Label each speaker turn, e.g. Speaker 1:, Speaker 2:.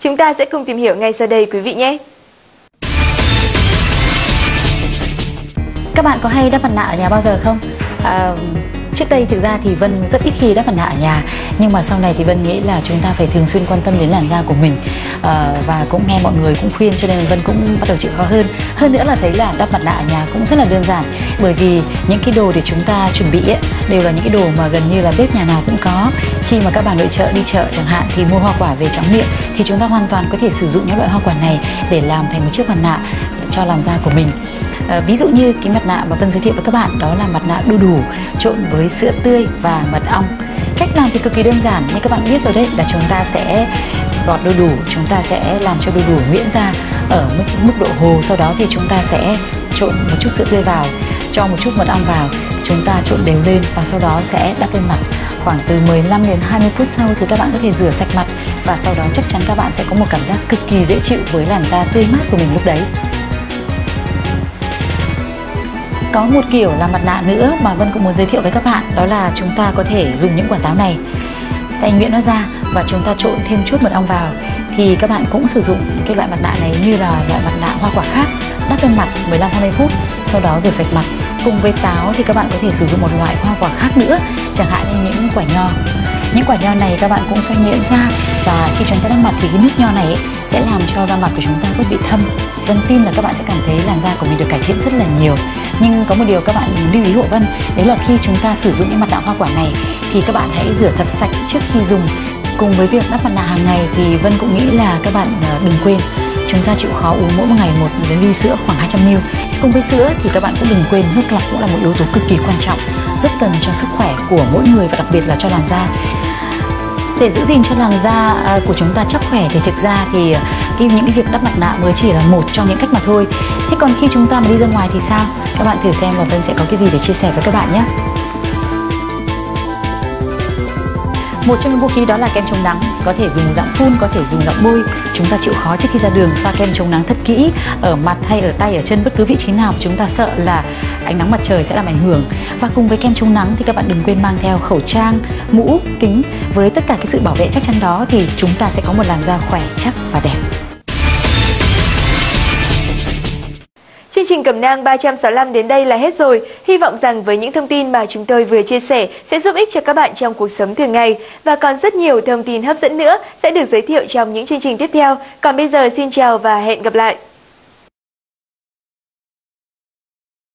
Speaker 1: Chúng ta sẽ cùng tìm hiểu ngay sau đây quý vị nhé.
Speaker 2: Các bạn có hay đắp mặt nạ ở nhà bao giờ không? À, trước đây thực ra thì Vân rất ít khi đắp mặt nạ ở nhà nhưng mà sau này thì Vân nghĩ là chúng ta phải thường xuyên quan tâm đến làn da của mình. À, và cũng nghe mọi người cũng khuyên cho nên Vân cũng bắt đầu chịu khó hơn. Hơn nữa là thấy là đắp mặt nạ ở nhà cũng rất là đơn giản bởi vì những cái đồ để chúng ta chuẩn bị ấy, đều là những cái đồ mà gần như là bếp nhà nào cũng có. Khi mà các bà nội trợ đi chợ chẳng hạn thì mua hoa quả về trắng miệng thì chúng ta hoàn toàn có thể sử dụng những loại hoa quả này để làm thành một chiếc mặt nạ cho làn da của mình. À, ví dụ như cái mặt nạ mà Vân giới thiệu với các bạn đó là mặt nạ đu đủ trộn với sữa tươi và mật ong. Cách làm thì cực kỳ đơn giản như các bạn biết rồi đấy là chúng ta sẽ gọt đu đủ chúng ta sẽ làm cho đu đủ nhuyễn ra. Ở mức, mức độ hồ sau đó thì chúng ta sẽ trộn một chút sữa tươi vào cho một chút mật ong vào. Chúng ta trộn đều lên và sau đó sẽ đắp lên mặt. Khoảng từ 15 đến 20 phút sau thì các bạn có thể rửa sạch mặt và sau đó chắc chắn các bạn sẽ có một cảm giác cực kỳ dễ chịu với làn da tươi mát của mình lúc đấy có một kiểu là mặt nạ nữa mà Vân cũng muốn giới thiệu với các bạn đó là chúng ta có thể dùng những quả táo này. Xay nhuyễn nó ra và chúng ta trộn thêm chút mật ong vào. Thì các bạn cũng sử dụng cái loại mặt nạ này như là loại mặt nạ hoa quả khác đắp lên mặt 15-20 phút sau đó rửa sạch mặt. Cùng với táo thì các bạn có thể sử dụng một loại hoa quả khác nữa chẳng hạn như những quả nho. Những quả nho này các bạn cũng xoay nhuyễn ra và khi chúng ta đắp mặt thì cái nước nho này ấy, sẽ làm cho da mặt của chúng ta bớt bị thâm. Vân tin là các bạn sẽ cảm thấy làn da của mình được cải thiện rất là nhiều. Nhưng có một điều các bạn lưu ý, hộ Vân, đấy là khi chúng ta sử dụng những mặt nạ hoa quả này thì các bạn hãy rửa thật sạch trước khi dùng. Cùng với việc đắp mặt nạ hàng ngày thì Vân cũng nghĩ là các bạn à, đừng quên, chúng ta chịu khó uống mỗi một ngày một ly sữa khoảng 200ml cùng với sữa thì các bạn cũng đừng quên nước lọc cũng là một yếu tố cực kỳ quan trọng, rất cần cho sức khỏe của mỗi người và đặc biệt là cho làn da để giữ gìn cho làn da à, của chúng ta chắc khỏe, thì thực ra thì à, cái, những cái việc đắp mặt nạ mới chỉ là một trong những cách mà thôi. Thế còn khi chúng ta mà đi ra ngoài thì sao? Các bạn thử xem và Vân sẽ có cái gì để chia sẻ với các bạn nhé. Một trong những vũ khí đó là kem chống nắng, có thể dùng dạng phun, có thể dùng dạng bôi. Chúng ta chịu khó trước khi ra đường xoa kem chống nắng thật kỹ ở mặt hay ở tay, ở chân bất cứ vị trí nào chúng ta sợ là ánh nắng mặt trời sẽ làm ảnh hưởng. Và cùng với kem chống nắng thì các bạn đừng quên mang theo khẩu trang, mũ, kính. Với tất cả cái sự bảo vệ chắc chắn đó thì chúng ta sẽ có một làn da khỏe, chắc và đẹp.
Speaker 1: Trình Cẩm nang 365 đến đây là hết rồi. Hy vọng rằng với những thông tin mà chúng tôi vừa chia sẻ sẽ giúp ích cho các bạn trong cuộc sống thường ngày. Và còn rất nhiều thông tin hấp dẫn nữa sẽ được giới thiệu trong những chương trình tiếp theo. Còn bây giờ, xin chào và hẹn gặp lại.